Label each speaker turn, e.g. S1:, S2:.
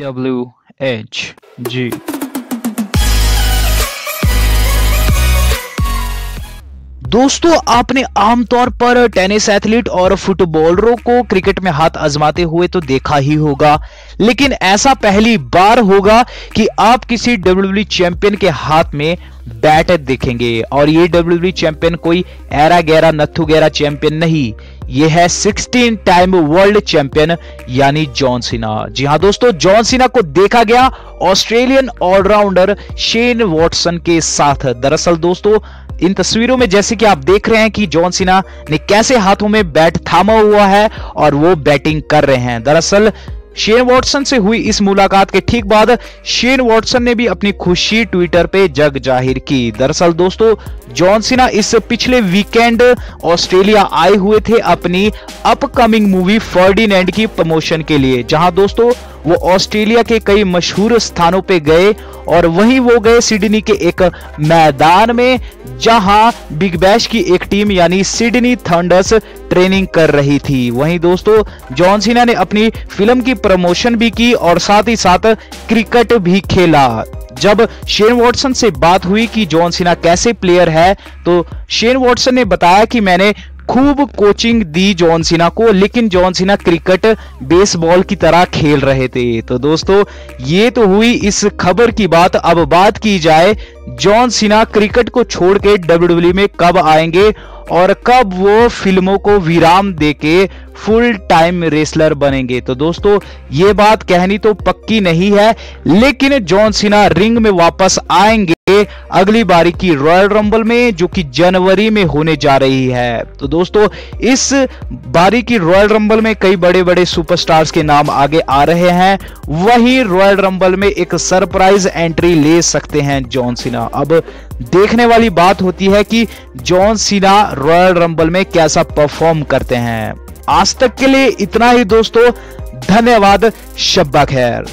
S1: W H G दोस्तों, आपने आमतौर पर टेनिस एथलीट और फुटबॉलरों को क्रिकेट में हाथ आजमाते हुए तो देखा ही होगा। लेकिन ऐसा पहली बार होगा कि आप किसी डब्ल्यू चैंपियन के हाथ में बैट देखेंगे। और ये डब्ल्यू चैंपियन कोई एरा गैरा नथु गैरा चैंपियन नहीं। ये है 16 टाइम वर्ल्ड चैंपियन यानी जॉन सिन्हा। जी हाँ दोस्तों, जॉन सिन्हा को देखा गया ऑस्ट्रेलियन ऑलराउंडर शेन वॉटसन के साथ। दरअसल दोस्तों, इन तस्वीरों में जैसे कि आप देख रहे हैं कि जॉन सिन्हा ने कैसे हाथों में बैट थामा हुआ है और वो बैटिंग कर रहे हैं। दरअसल शेन वॉटसन से हुई इस मुलाकात के ठीक बाद शेन वॉटसन ने भी अपनी खुशी ट्विटर पे जग ज़ाहिर की। दरअसल दोस्तों, जॉन सिना इस पिछले वीकेंड ऑस्ट्रेलिया आए हुए थे अपनी अपकमिंग मूवी फर्डिनेंड की प्रमोशन के लिए, जहाँ दोस्तों वो ऑस्ट्रेलिया के कई मशहूर स्थानों पे गए और वहीं वो गए सिडनी के एक मैदान में, जहाँ बिग बैश की एक टीम यानी सिडनी थंडर्स ट्रेनिंग कर रही थी। वहीं दोस्तों, जॉन सीना ने अपनी फ़िल्म की प्रमोशन भी की और साथ ही साथ क्रिकेट भी खेला। जब शेन वॉटसन से बात हुई कि जॉन सिना कैसे प्लेयर है तो शेन वॉटसन ने बताया कि मैंने खूब कोचिंग दी जॉन सिना को, लेकिन जॉन सिना क्रिकेट, बेसबॉल की तरह खेल रहे थे। तो दोस्तों, ये तो हुई इस खबर की बात। अब बात की जाए, जॉन सिना क्रिकेट को छोड़ के डब्ल्यू में कब आएँगे और कब वो फ़िल्मों को विराम देके फुल टाइम रेसलर बनेंगे। तो दोस्तों, ये बात कहनी तो पक्की नहीं है, लेकिन जॉन सिन्हा रिंग में वापस आएँगे अगली बारी की रॉयल रंबल में, जो कि जनवरी में होने जा रही है। तो दोस्तों, इस बारी की रॉयल रंबल में कई बड़े बड़े सुपरस्टार्स के नाम आगे आ रहे हैं। वहीं रॉयल रंबल में एक सरप्राइज़ एंट्री ले सकते हैं जॉन सिन्हा। अब देखने वाली बात होती है कि जॉन सिन्हा रॉयल रंबल में कैसा परफॉर्म करते हैं। आज तक के लिए इतना ही दोस्तों धन्यवाद शब्बा खैर।